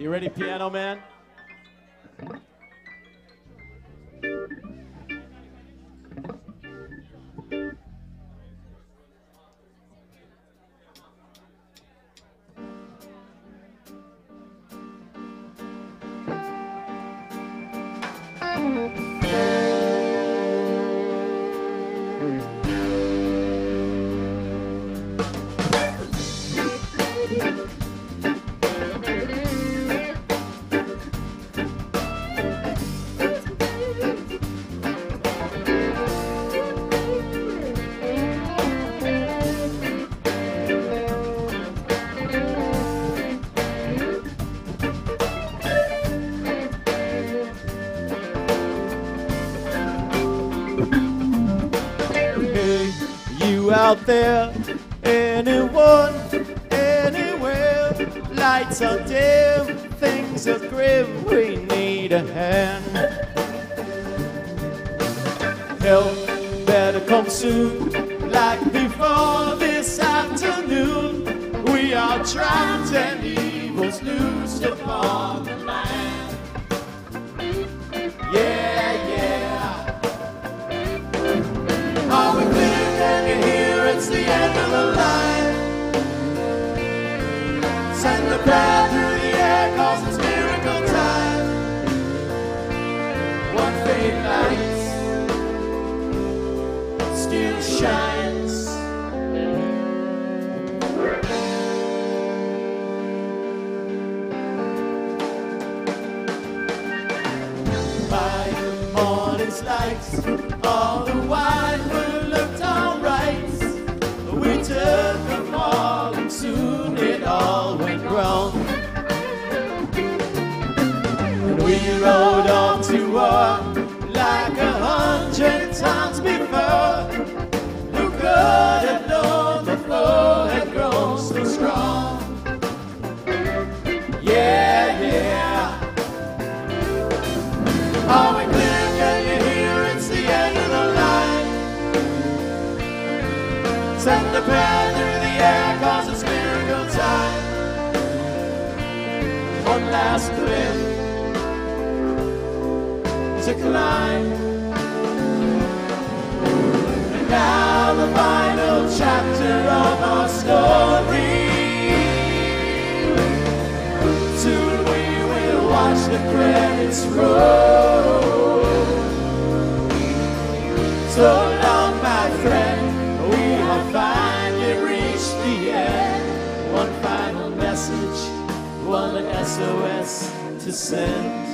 You ready, piano man? hell. Better come soon, like before this afternoon. We are trapped and evil's loose upon the land. Yeah, yeah. Are we clear? Can you hear? It's the end of the line. Send the prayer one last cliff to climb. And now the final chapter of our story. Soon we will watch the credits roll. So long. one at SOS to send.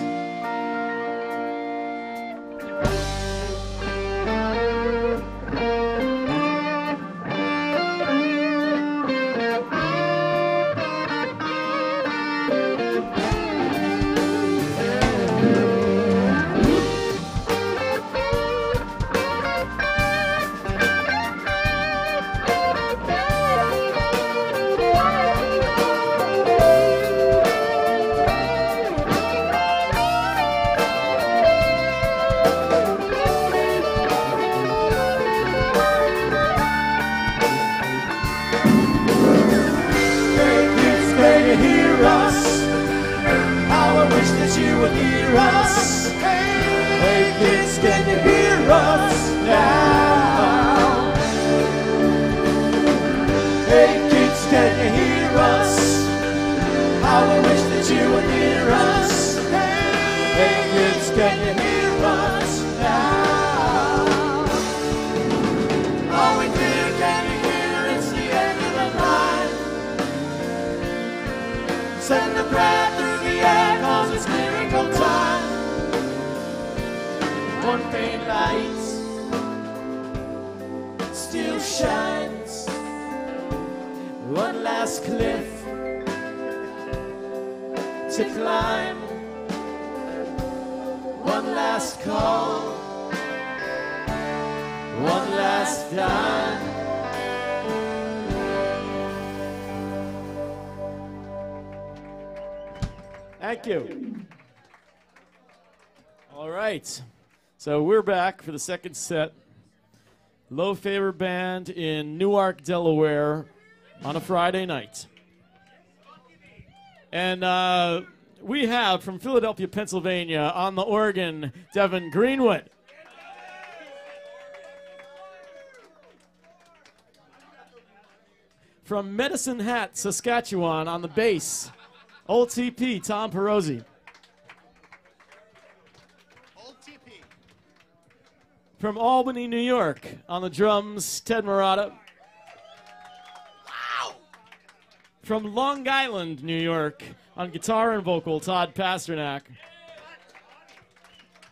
cafe light still shines. One last cliff to climb. One last call. One last dime. Thank you. All right. So we're back for the second set. Lo Faber Band in Newark, Delaware on a Friday night. And uh, we have from Philadelphia, Pennsylvania on the organ, Devin Greenwood. From Medicine Hat, Saskatchewan on the bass, OTP, Tom Perosi. From Albany, New York, on the drums, Ted Murata. From Long Island, New York, on guitar and vocal, Todd Pasternak.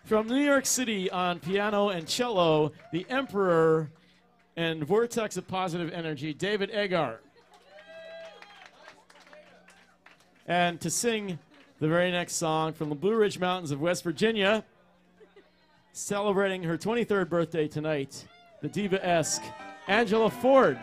From New York City on piano and cello, the Emperor and Vortex of Positive Energy, David Agar. And to sing the very next song from the Blue Ridge Mountains of West Virginia, celebrating her 23rd birthday tonight, the diva esque Angela Ford.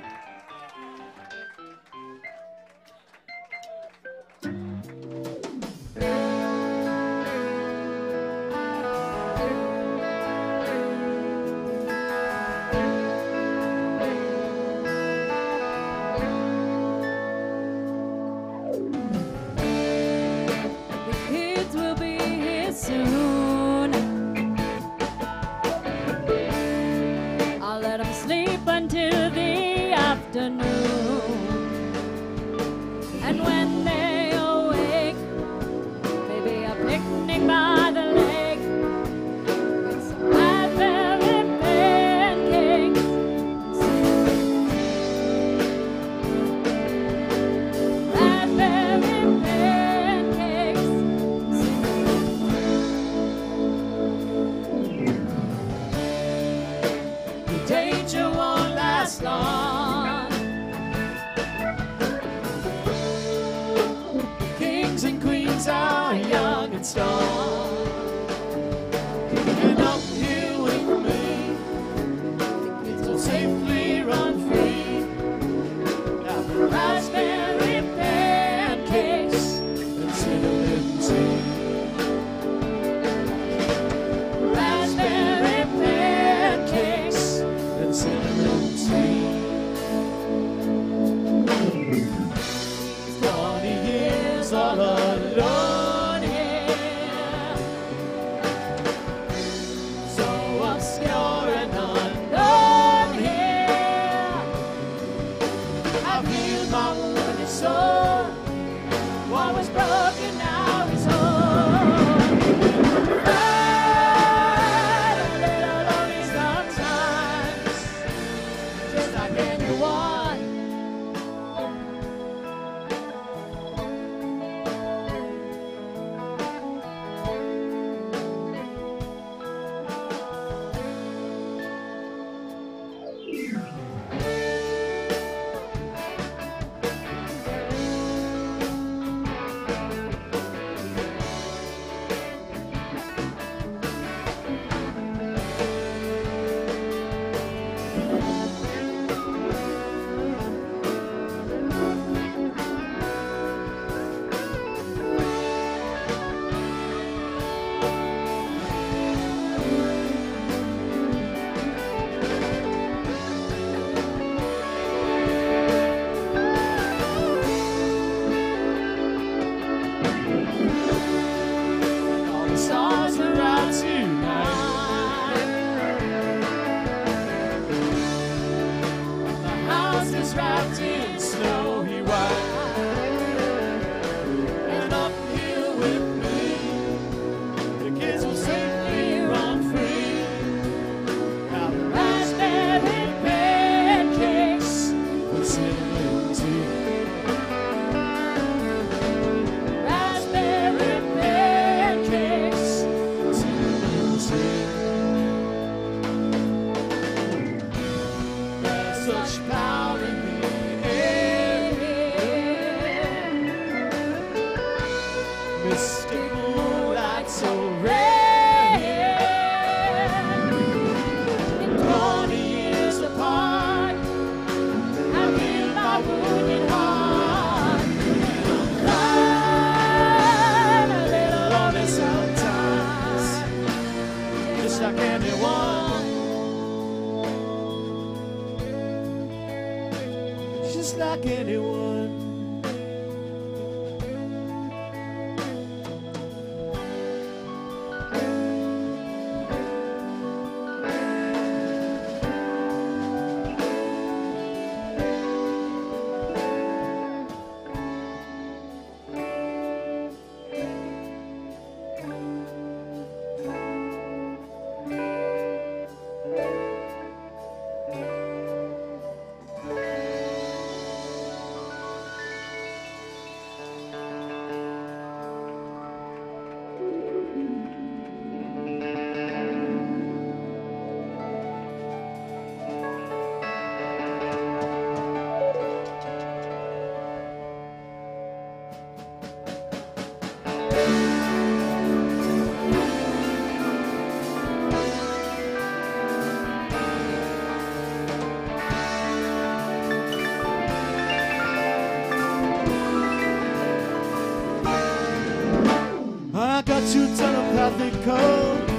I got you telepathic code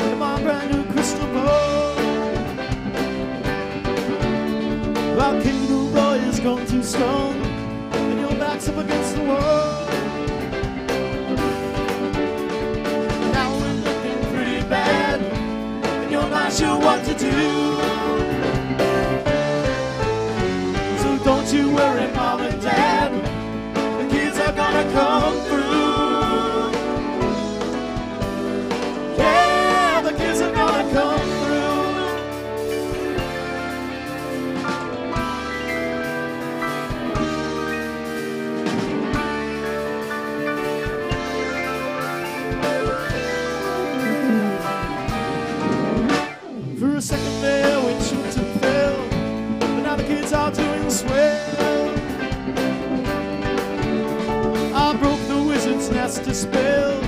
in my brand new crystal ball. Our King Roy is gone too strong, and your back's up against the wall. Now we're looking pretty bad, and you're not sure what to do. Spell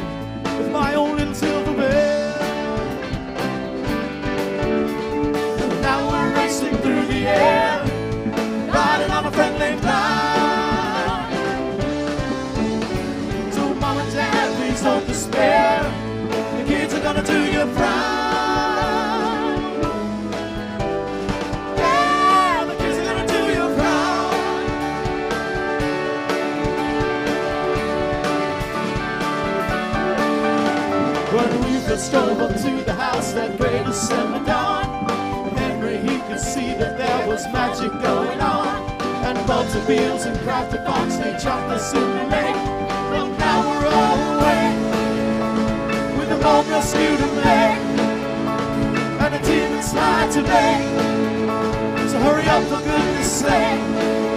First drove up to the house that great December dawn, Henry he could see that there was magic going on. And beans and Crafty fox they chopped us in the lake. Well, now we're all away with a bold rescue to make and a that's slide to make. So hurry up for goodness sake.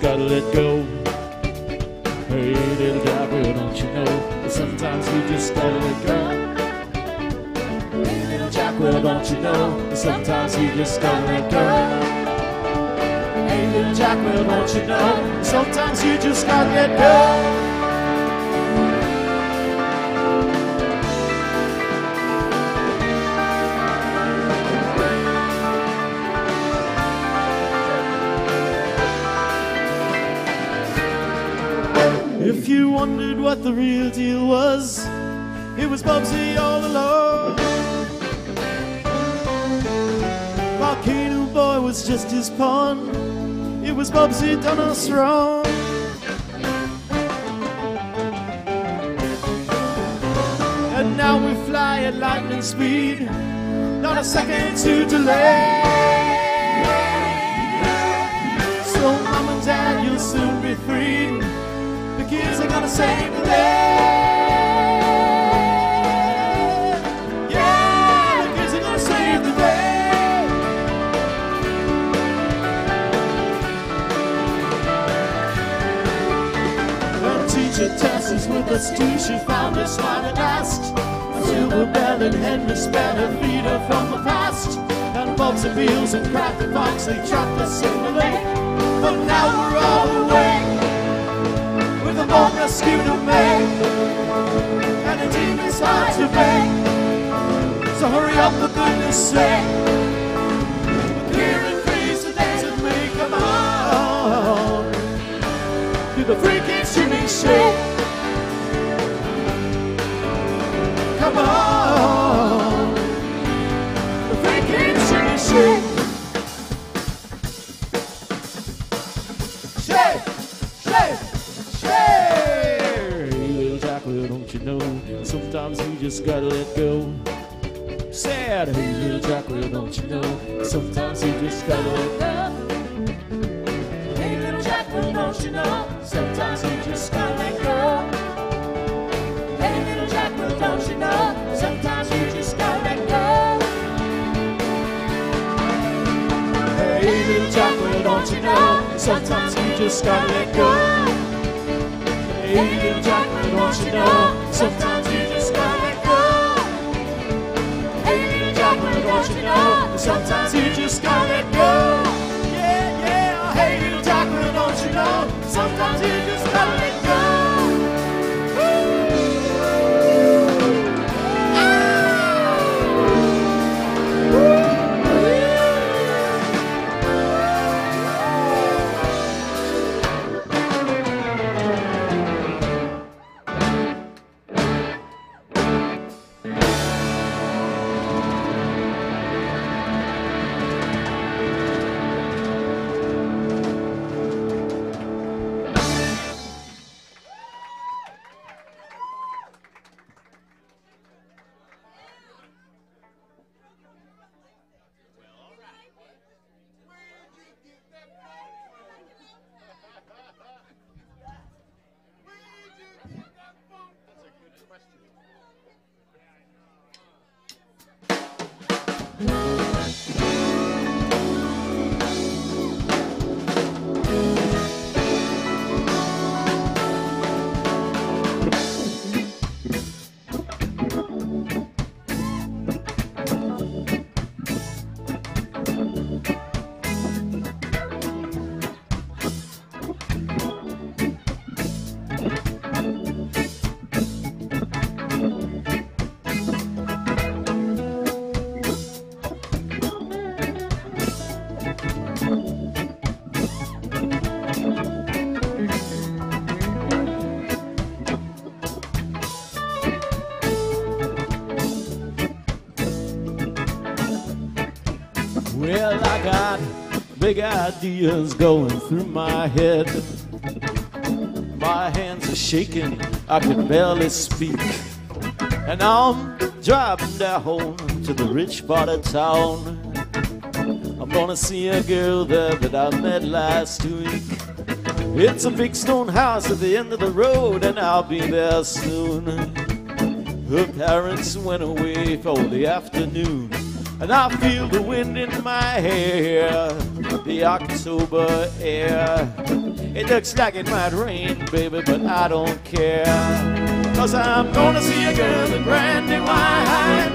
Gotta let go. Hey, little Jackie, don't you know? Sometimes you just gotta let go. Hey, little Jackwell, don't you know? Sometimes you just gotta let go. Hey, little Jack, well, don't you know? Sometimes you just gotta let go. Wondered what the real deal was, it was Bubsy all along. Volcano Boy was just his pawn. It was Bubsy done us wrong. And now we fly at lightning speed, not a second to delay. So, mom and dad, you'll soon be freed. The kids are gonna save the day. Yeah, the kids are gonna save the day. Her teacher with us too. She found her smart at last. Silver bellied hen sped her feet her from the past. And Bob's and and Craft and Fox, they trapped us in the lake. But now with a bomb rescue to make. And team is hard to make. So hurry up for goodness sake. The freaking shimmy shake. Come on. Sometimes you just gotta let go. Sad, hey, little Jack, well, don't you know? Sometimes you just gotta let go. Hey, little Jack, well, don't you know? Sometimes you just gotta let go. Hey, little Jack, well, don't you know? Sometimes you just gotta let go. Hey, little Jack, well, don't you know? Sometimes you just gotta let go. Hey, little Jack, don't you know? Don't you know? Sometimes you just gotta go. Big ideas going through my head. My hands are shaking, I can barely speak. And I'm driving down to the rich part of town. I'm gonna see a girl there that I met last week. It's a big stone house at the end of the road, and I'll be there soon. Her parents went away for the afternoon, and I feel the wind in my hair, the October air. It looks like it might rain, baby, but I don't care. Cause I'm gonna see a girl in Brandywine.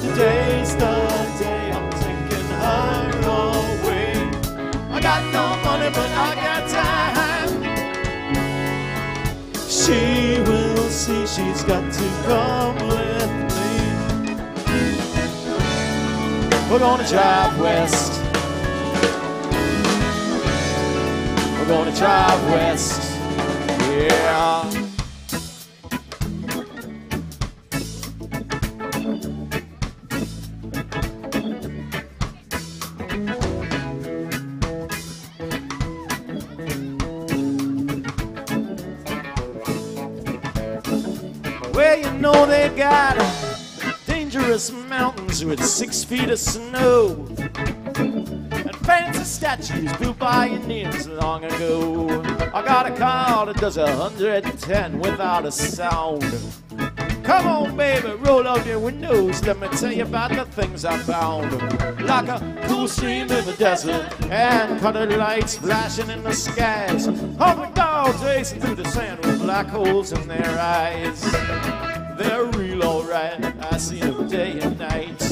Today's the day I'm taking her away. I got no money, but I got time. She will see she's got to come with We're gonna drive west. We're gonna drive west. Yeah. With six feet of snow and fancy statues built by Indians long ago. I got a car that does 110 without a sound. Come on, baby, roll up your windows. Let me tell you about the things I found. Like a cool stream in the desert and colored lights flashing in the skies. Hungry dogs racing through the sand with black holes in their eyes. They're real alright. I see them day and night.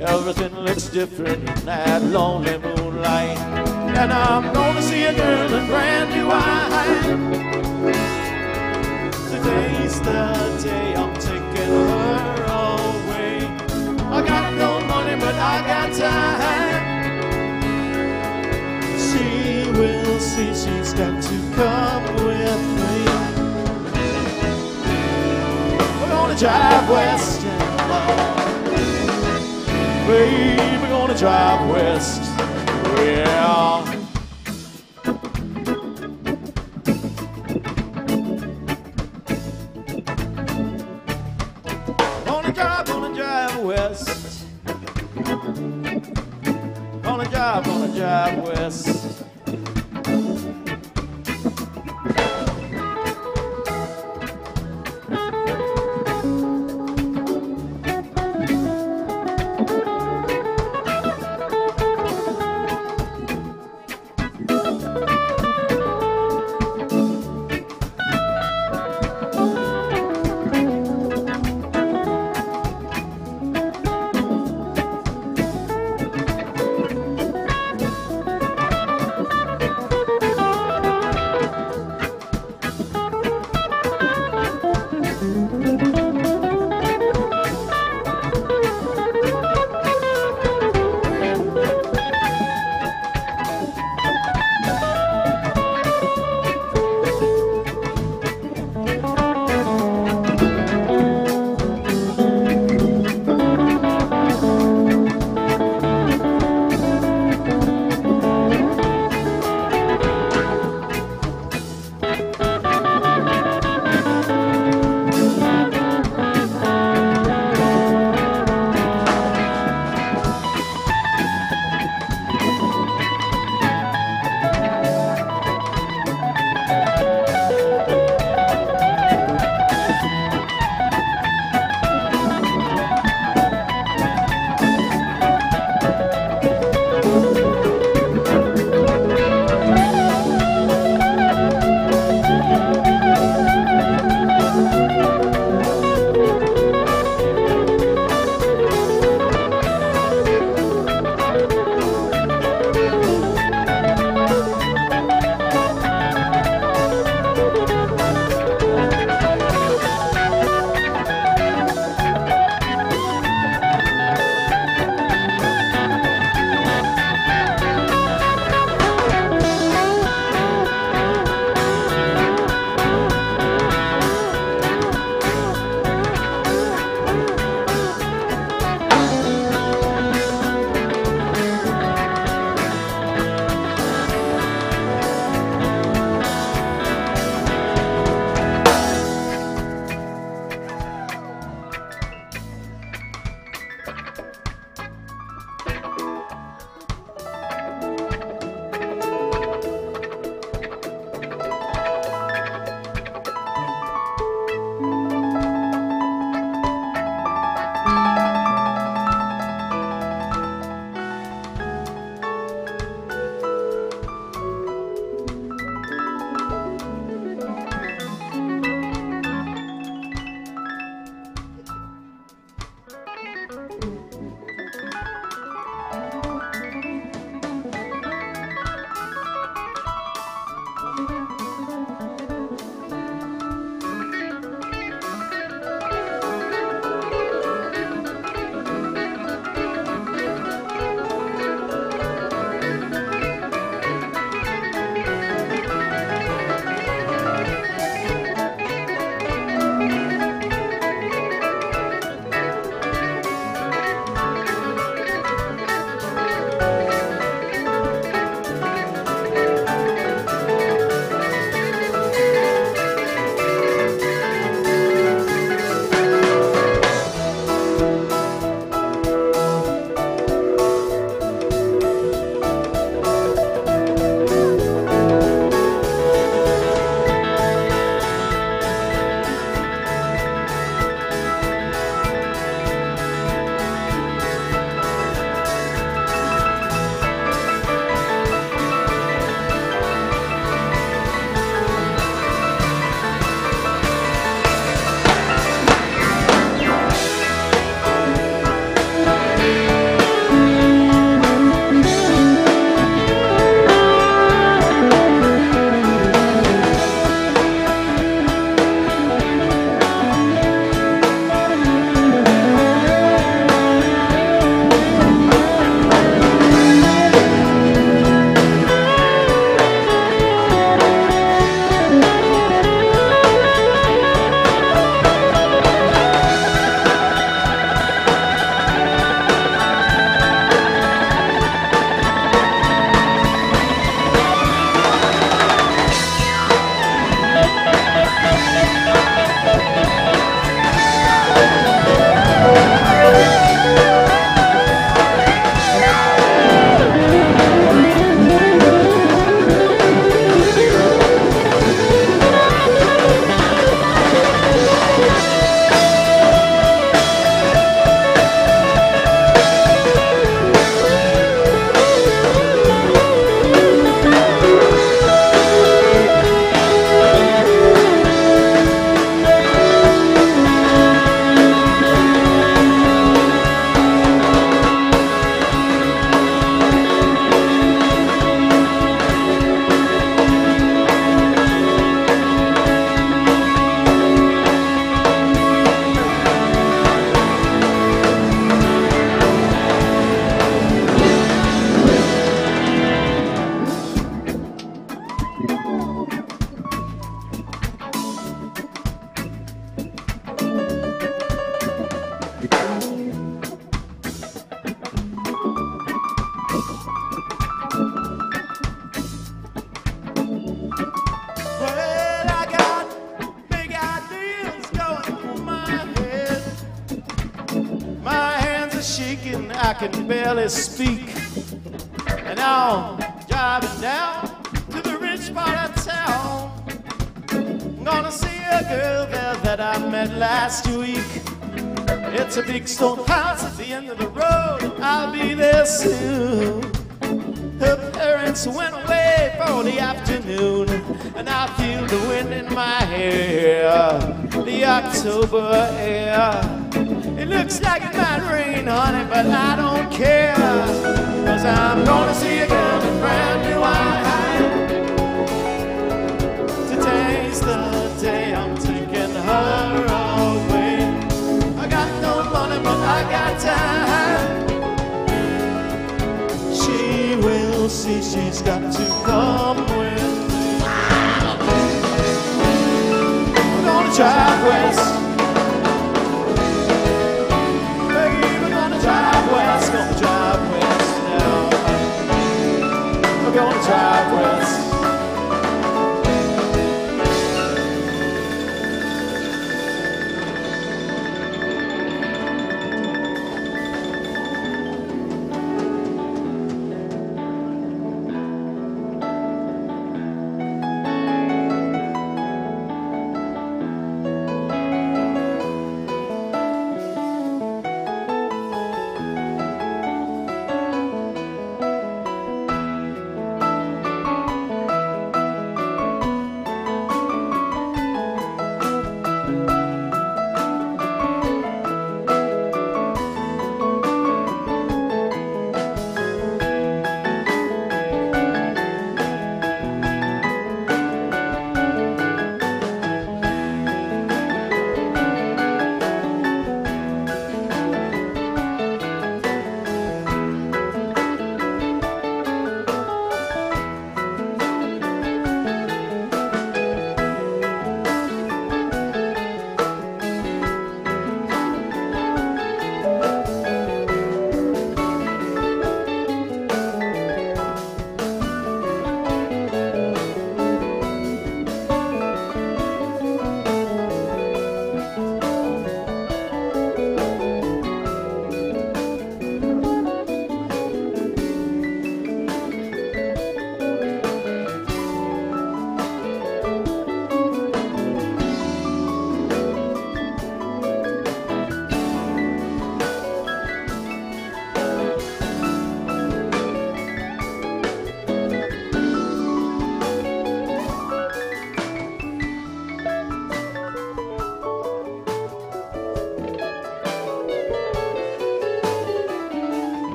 Everything looks different in that lonely moonlight. And I'm gonna see a girl in Brandywine. Today's the day I'm taking her away. I got no money, but I got time. She will see she's got to come with me. We're gonna drive west. Baby, we're gonna drive west. Yeah. Gonna drive, gonna drive west. Gonna drive, gonna drive west.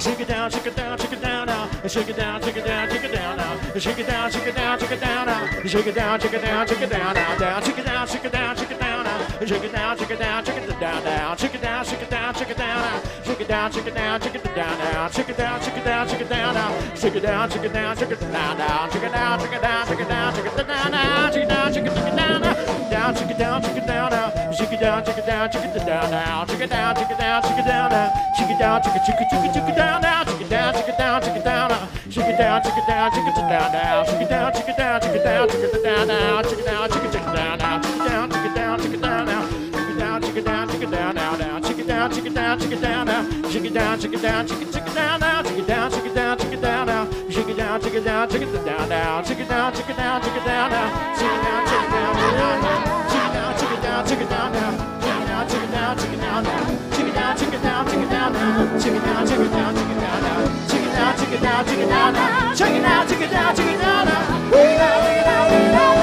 Shake it down, shake it down, shake it down now. Shake it down, shake it down, shake it down now. Shake it down, shake it down, shake it down now. Shake it down, shake it down, shake it down now. Down, shake it down, shake it down, shake it down now. Shake it down, shake it down, shake it down down. Shake it down, shake it down, shake it down now. Shake it down, shake it down, shake it down down. Shake it down, shake it down, shake it down now. Shake it down, shake it down, shake it down down. Shake it down, shake it down, shake it down, shake it down now. Shake it down, shake it down now. Down, shake it down, shake it down now. Shake it down, shake it down, shake it down now. Shake it down, shake it down, shake it down now. Shake it down, shake it, shake it, shake it, shake it down now. Shake it down, shake it down, shake it down now. Shake it down, shake it down, shake it down now. Shake it down, shake it down, shake it down, shake it down now. Shake it down, shake it, shake it down now. Shake it down, shake it down, shake it down now. Shake it down, shake it down, shake it down now. Down, shake it down, shake it down, shake it down now. Shake it down, shake it down, shake it, shake it down now. Shake it down, shake it down, shake it down now down, take it down, chicken down, down, it down, take it down, take it down, down, it down, take it down, down, down, Take it down, take it down, chicken down, down, chicken down, it down, take it down, down, it down, chicken down, it down, down, it down, take it down, chicken down, down, chicken down, chicken down, chicken down, down, chicken down, it down, take it down, down, it down, chicken down, chicken down, down.